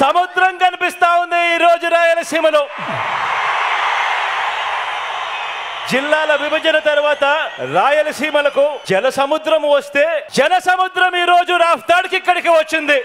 సముద్రం కనిపిస్తా ఉంది ఈరోజు రాయలసీమలో. జిల్లాల విభజన తర్వాత రాయలసీమలకు జల సముద్రం వస్తే జల సముద్రం ఈ రోజు రాఫ్తాడ్కి ఇక్కడికి వచ్చింది.